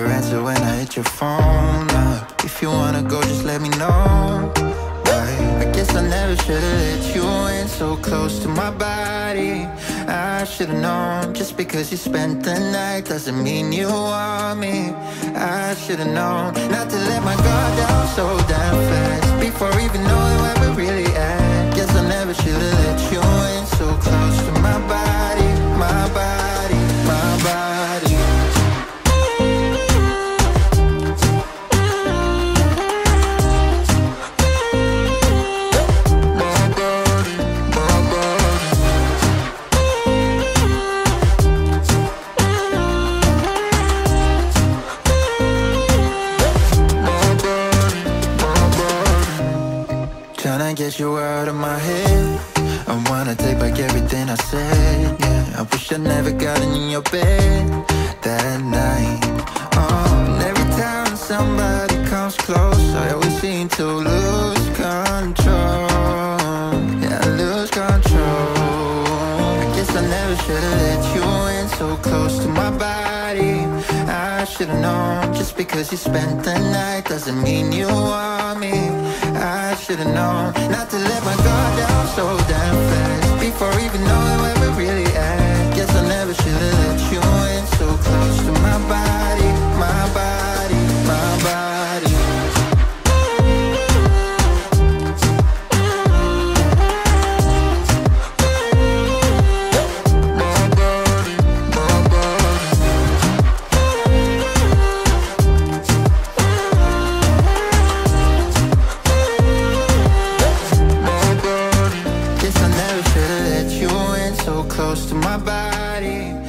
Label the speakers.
Speaker 1: never answer when I hit your phone. Up If you wanna go, just let me know. I, I guess I never should've let you in so close to my body. I should've known Just because you spent the night Doesn't mean you want me. I should've known Not to Tryna get you out of my head. I wanna take back everything I said, yeah. I wish I never got in your bed that night. Oh, and every time somebody comes close I always seem to lose control. Yeah, I lose control. I guess I never should've let you in should've known Just because you spent the night Doesn't mean you want me. I should've known Not to let my guard down so damn fast Before even knowing close to my body